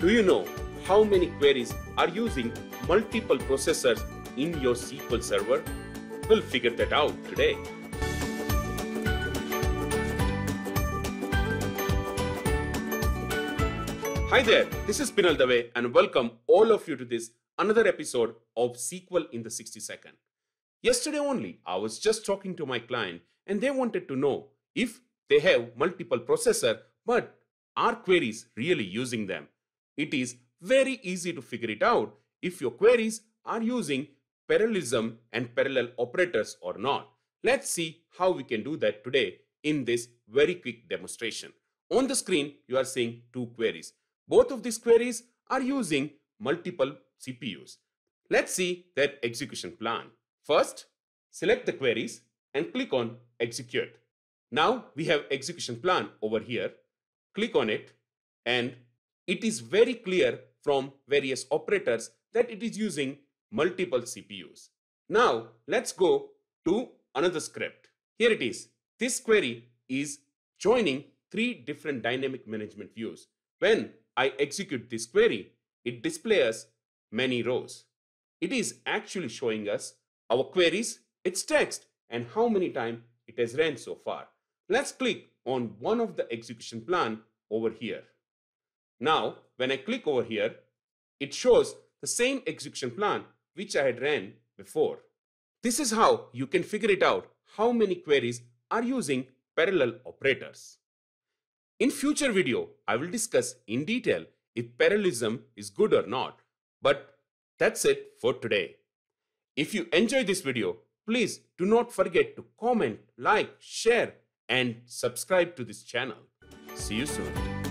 Do you know how many queries are using multiple processors in your SQL server? We'll figure that out today. Hi there, this is Pinal Dave and welcome all of you to this another episode of SQL in the 60 second. Yesterday only, I was just talking to my client and they wanted to know if they have multiple processor but are queries really using them? It is very easy to figure it out if your queries are using parallelism and parallel operators or not. Let's see how we can do that today in this very quick demonstration. On the screen, you are seeing two queries. Both of these queries are using multiple CPUs. Let's see that execution plan. First, select the queries and click on execute. Now we have execution plan over here. Click on it and it is very clear from various operators that it is using multiple CPUs. Now let's go to another script. Here it is. This query is joining three different dynamic management views. When I execute this query, it displays many rows. It is actually showing us our queries, its text, and how many times it has ran so far. Let's click on one of the execution plan over here. Now, when I click over here, it shows the same execution plan which I had ran before. This is how you can figure it out how many queries are using parallel operators. In future video, I will discuss in detail if parallelism is good or not. But that's it for today. If you enjoy this video, please do not forget to comment, like, share and subscribe to this channel. See you soon.